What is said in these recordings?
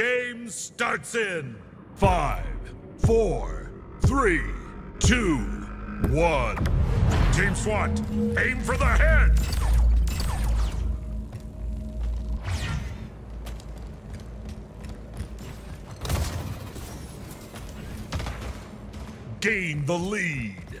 Game starts in five, four, three, two, one. Team SWAT, aim for the head! Gain the lead.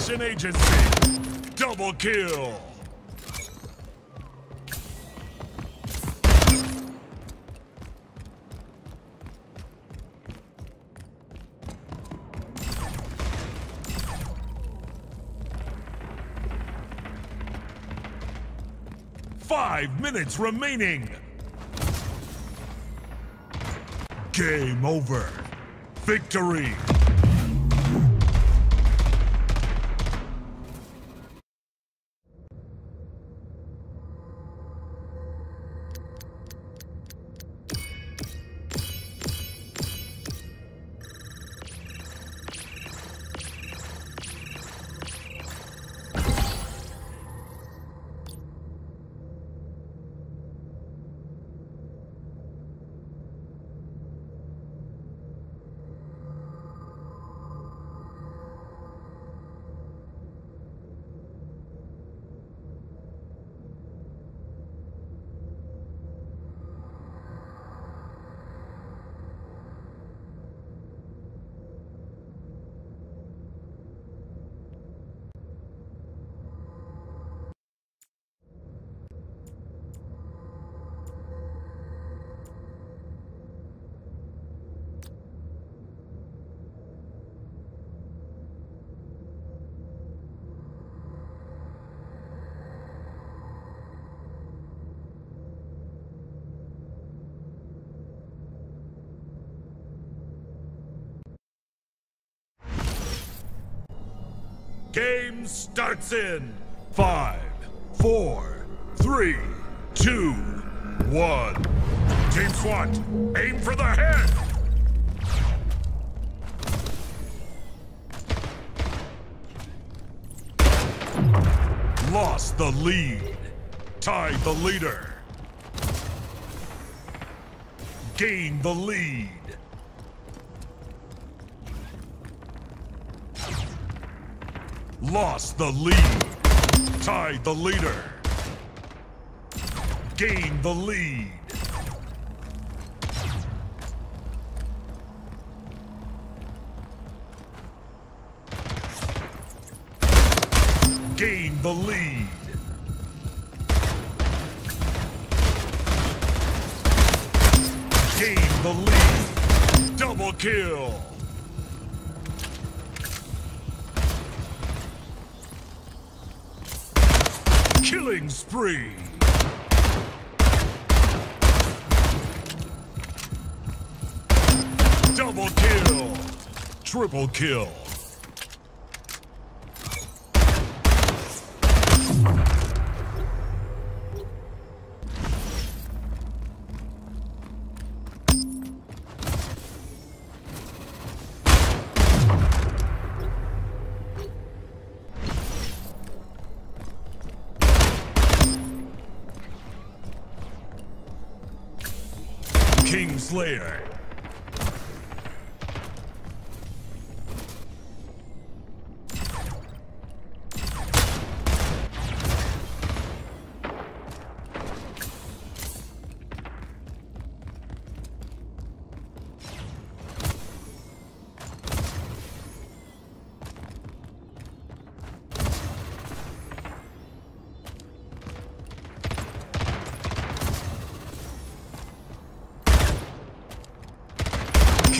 Kill Agency! Double kill! Five minutes remaining! Game over. Victory! Game starts in five, four, three, two, one. Team SWAT, aim for the head! Lost the lead. Tied the leader. Gained the lead. Lost the lead. Tied the leader. Gained the lead. Gained the lead. Gained the lead. Double kill. Killing spree. Double kill. Triple kill. King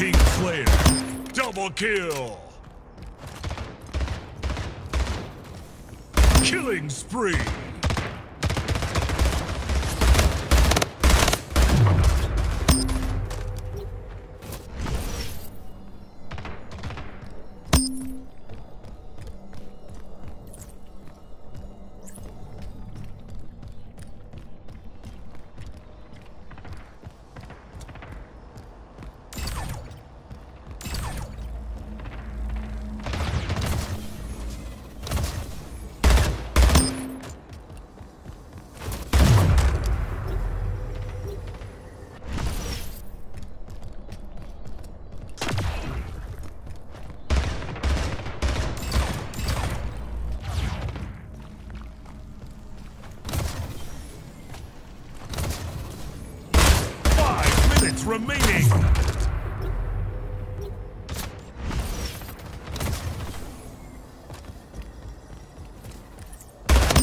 King Slayer. Double kill. Killing spree.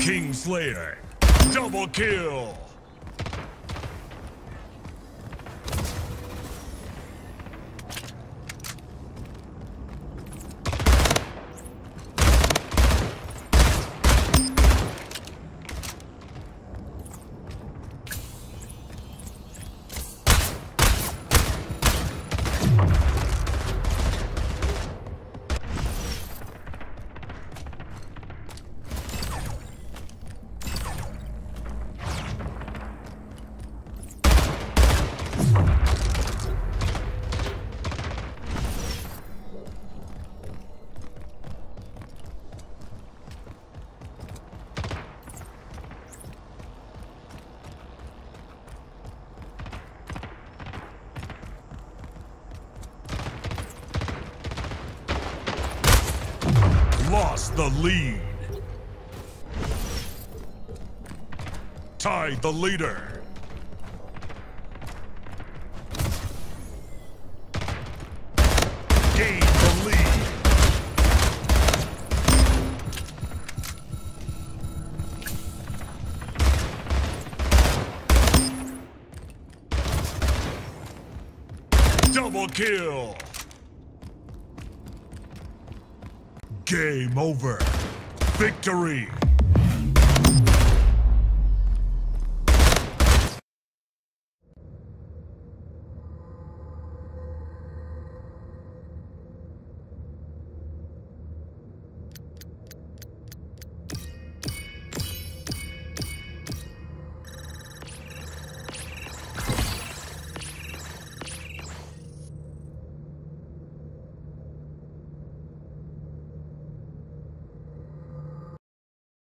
King Slayer. Double kill. The lead. Tied the leader. Gained the lead. Double kill. Game over. Victory.